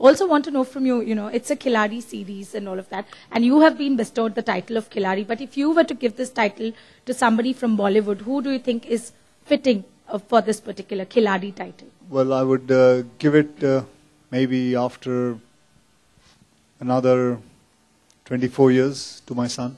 Also want to know from you, you know, it's a Khiladi series and all of that, and you have been bestowed the title of Khiladi. But if you were to give this title to somebody from Bollywood, who do you think is fitting uh, for this particular Khiladi title? Well, I would uh, give it uh, maybe after another 24 years to my son.